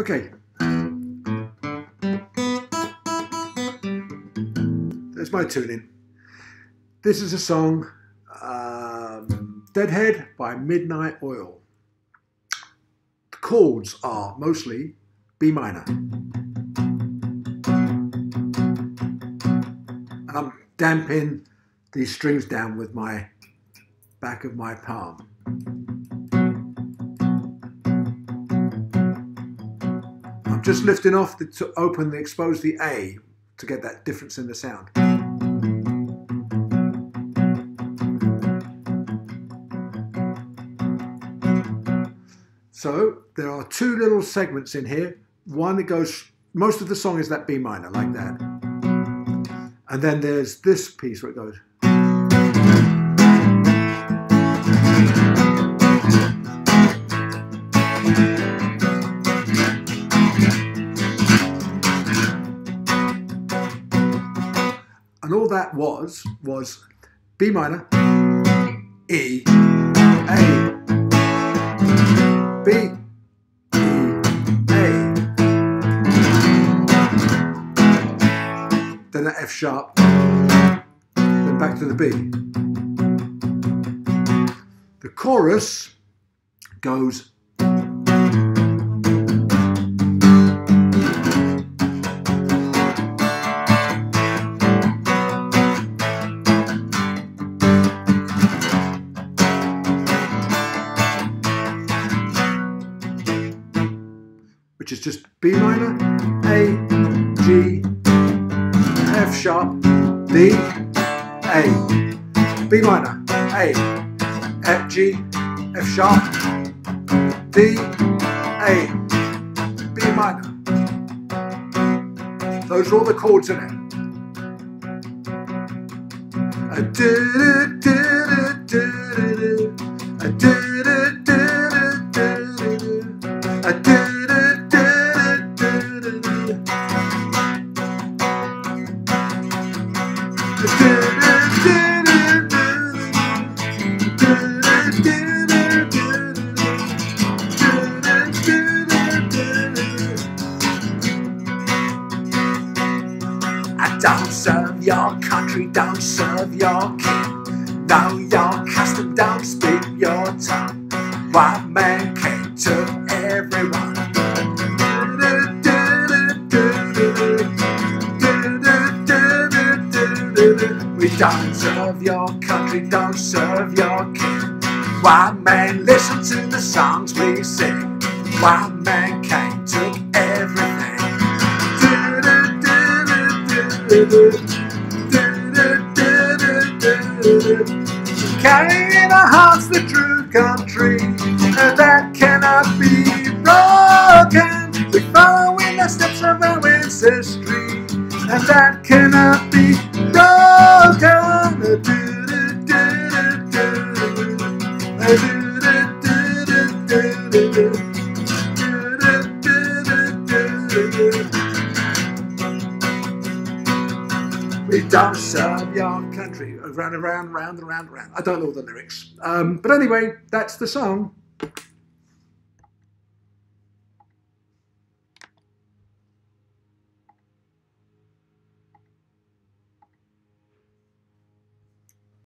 Okay. There's my tuning. This is a song, um, Dead Heart by Midnight Oil. The chords are mostly B minor. And I'm damping these strings down with my back of my palm. I'm just mm. lifting off the, to open the expose the A to get that difference in the sound. So there are two little segments in here. One that goes, most of the song is that B minor, like that. And then there's this piece where it goes. And all that was, was B minor, E, A, B, E, A. Then an F sharp, then back to the B. The chorus goes which is just B minor, A, G, F sharp, D, A, B minor, A, F, G, F sharp, D, A, B minor. Those are all the chords in it. A do do do do do do do I don't serve your country, don't serve your king. Know your custom, don't speak your tongue. White man came to don't serve your country, don't serve your king. White man, listen to the songs we sing. White man came, took everything. Carrying in our hearts the true country, that cannot be broken. We follow in the steps of our ancestry, and that cannot be We don't serve your country. Around, around, round, and round, round. I don't know the lyrics. Um, but anyway, that's the song.